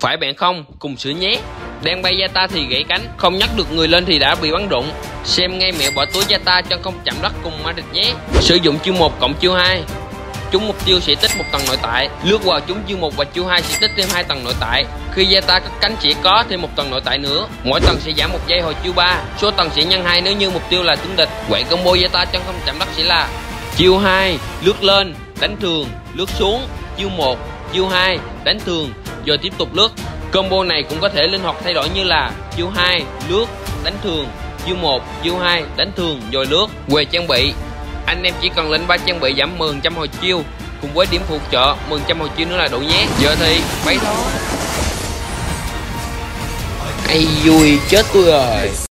Phải bạn không? Cùng sửa nhé. Đang bay gia ta thì gãy cánh, không nhắc được người lên thì đã bị bắn rụng. Xem ngay mẹ bỏ túi gia ta chân không chạm đất cùng ma địch nhé. Sử dụng chiêu 1 cộng chiêu 2. Chúng mục tiêu sẽ tích một tầng nội tại. Lướt vào chúng chiêu 1 và chiêu 2 sẽ tích thêm hai tầng nội tại. Khi gia ta cất cánh sẽ có thêm một tầng nội tại nữa. Mỗi tầng sẽ giảm một giây hồi chiêu 3. Số tầng sẽ nhân 2 nếu như mục tiêu là tướng địch. Quậy combo gia ta chân không chạm đất sẽ là chiêu 2 lướt lên đánh thường lướt xuống chiêu 1 chiêu 2 đánh thường rồi tiếp tục lướt. Combo này cũng có thể linh hoạt thay đổi như là chiêu 2 lướt, đánh thường, chiêu 1 chiêu 2 đánh thường, rồi lướt. Về trang bị, anh em chỉ cần lên 3 trang bị giảm 10% hồi chiêu, cùng với điểm phụ trợ 10% hồi chiêu nữa là đủ nhé. Giờ thì bay thôi ai vui chết tôi rồi.